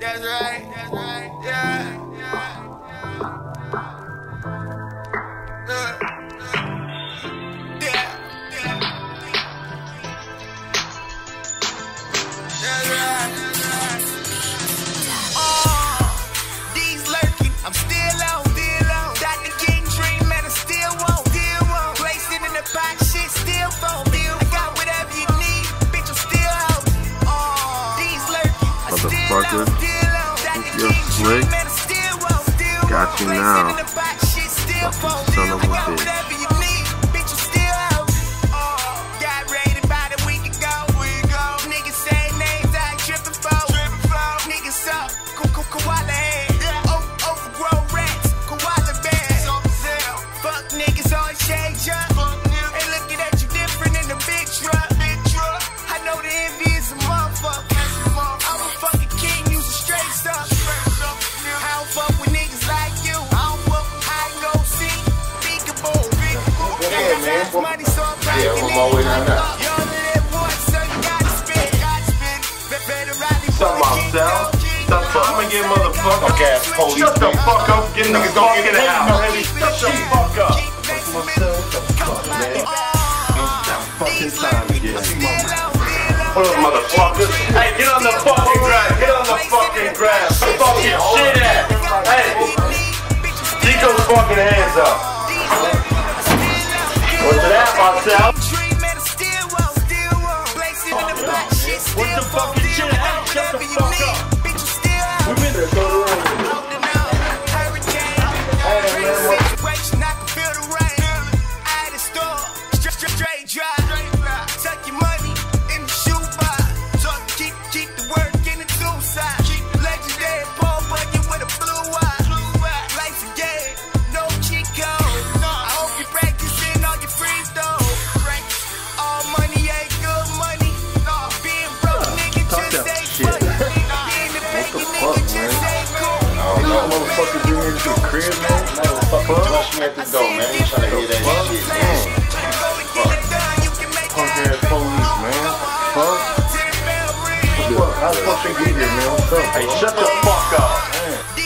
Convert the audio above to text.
That's right. That's right. Yeah. yeah. motherfucker. Slick. Got you now. Son of a bitch. Shut the fuck up. Get niggas don't get it out. Shut the fuck up. What up, motherfuckers? Hey, get on the fucking ground! Get on the fucking grind. Fucking crib, man, you might Fuck. well fucking rush me at the door, man. You trying to hear that fuck? shit, man. Fuck. Punk ass police, man. Fuck. Fuck. How the fuck you get here, man? What's up? Hey, shut the fuck up. Man.